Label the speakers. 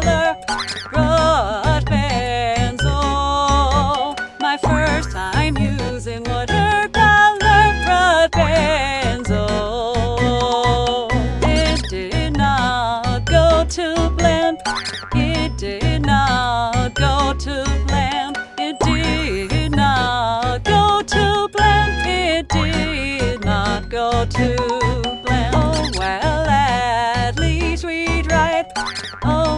Speaker 1: color rod bands. Oh, my first time using watercolor rod bands. Oh, it did not go to blend. It did not go to blend. It did not go to blend. It did not go to blend. Oh, well, at least we tried. Oh.